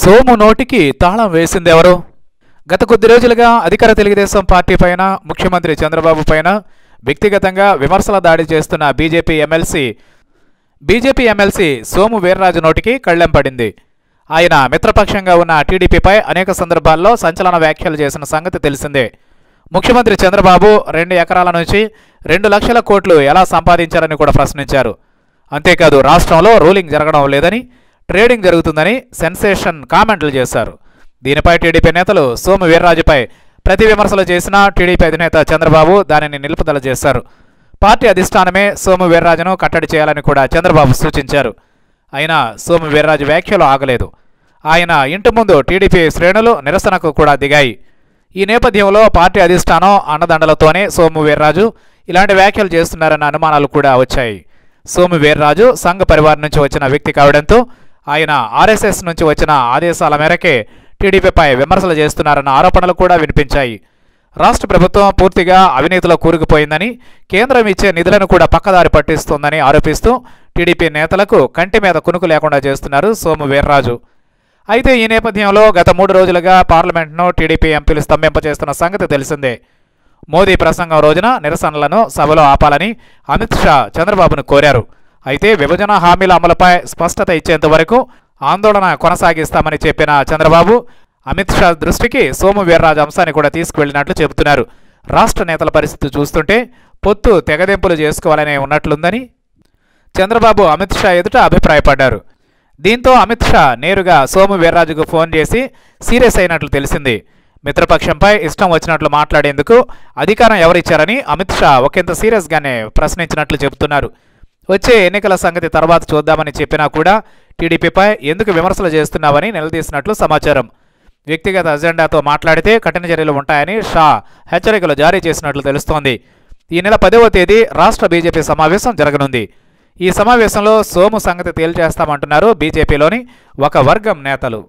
సోము నోటికి తాళం వేసిందెవరు గత కొద్ది రోజులుగా అధికార తెలుగుదేశం పార్టీ పైన ముఖ్యమంత్రి చంద్రబాబు పైన వ్యక్తిగతంగా విమర్శల దాడి చేస్తున్న BJP MLC BJP MLC Somu Veerraju నోటికి కళ్ళెం పడింది. ఆయన మిత్రపక్షంగా ఉన్న టీడీపీపై అనేక సందర్భాల్లో సంచలన వ్యాఖ్యలు చేసిన సంగతి తెలిసిందే. ముఖ్యమంత్రి చంద్రబాబు రెండు ఎకరాల నుంచి రెండు లక్షల కోట్లు ఎలా సంపాదించారని కూడా ప్రశ్నించారు. అంతేకాదు రాష్ట్రంలో రూలింగ్ జరగడం లేదని ట్రేడింగ్ జరుగుతుందని సెన్సేషన్ కామెంట్లు చేశారు. దీనిపై టీడీపీ నేతలు సోము వీర్రాజుపై ప్రతి విమర్శలు చేసిన టీడీపీ అధినేత చంద్రబాబు దానిని నిలుపుదల చేశారు. పార్టీ అధిష్టానమే సోము వీర్రాజును కట్టడి చేయాలని కూడా చంద్రబాబు సూచించారు. అయినా సోము వీర్రాజు వ్యాఖ్యలు ఆగలేదు. ఆయన ఇంటి ముందు టీడీపీ శ్రేణులు నిరసనకు కూడా దిగాయి. ఈ నేపథ్యంలో పార్టీ అధిష్టానం అన్నదండలతోనే సోము వీర్రాజు ఇలాంటి వ్యాఖ్యలు చేస్తున్నారన్న అనుమానాలు కూడా వచ్చాయి. సోము వీర్రాజు సంఘ పరివార్ నుంచి వచ్చిన వ్యక్తి కావడంతో ఆయన ఆర్ఎస్ఎస్ నుంచి వచ్చిన ఆదేశాల మేరకే టీడీపీపై విమర్శలు చేస్తున్నారన్న ఆరోపణలు కూడా వినిపించాయి. రాష్ట్ర ప్రభుత్వం పూర్తిగా అవినీతిలో కూరుకుపోయిందని కేంద్రం ఇచ్చే నిధులను కూడా పక్కదారి పట్టిస్తోందని ఆరోపిస్తూ టీడీపీ నేతలకు కంటి మీద కునుకు లేకుండా చేస్తున్నారు సోము వీర్రాజు. అయితే ఈ నేపథ్యంలో గత మూడు రోజులుగా పార్లమెంట్ను టీడీపీ ఎంపీలు స్తంభింపచేస్తున్న సంగతి తెలిసిందే. మోదీ ప్రసంగం రోజున నిరసనలను సభలో ఆపాలని అమిత్ షా చంద్రబాబును కోరారు. అయితే విభజన హామీల అమలుపై స్పష్టత ఇచ్చేంత వరకు ఆందోళన కొనసాగిస్తామని చెప్పిన చంద్రబాబు అమిత్ షా దృష్టికి సోము వీర్రాజు అంశాన్ని కూడా తీసుకువెళ్ళినట్లు చెబుతున్నారు. రాష్ట్ర నేతల పరిస్థితి చూస్తుంటే పొత్తు తెగదెంపులు చేసుకోవాలనే ఉన్నట్లుందని చంద్రబాబు అమిత్ షా ఎదుట అభిప్రాయపడ్డారు. దీంతో అమిత్ షా నేరుగా సోము వీర్రాజుకు ఫోన్ చేసి సీరియస్ అయినట్లు తెలిసింది. మిత్రపక్షంపై ఇష్టం వచ్చినట్లు మాట్లాడేందుకు అధికారం ఎవరిచ్చారని అమిత్ షా ఒకంత సీరియస్గానే ప్రశ్నించినట్లు చెబుతున్నారు. వచ్చే ఎన్నికల సంగతి తర్వాత చూద్దామని చెప్పినా కూడా టీడీపీపై ఎందుకు విమర్శలు చేస్తున్నావని నిలదీసినట్లు సమాచారం. వ్యక్తిగత అజెండాతో మాట్లాడితే కఠిన చర్యలు ఉంటాయని షా హెచ్చరికలు జారీ చేసినట్లు తెలుస్తోంది. ఈ నెల పదవ తేదీ రాష్ట్ర బీజేపీ సమావేశం జరగనుంది. ఈ సమావేశంలో సోము సంగతి తేల్చేస్తామంటున్నారు బీజేపీలోని ఒక వర్గం నేతలు.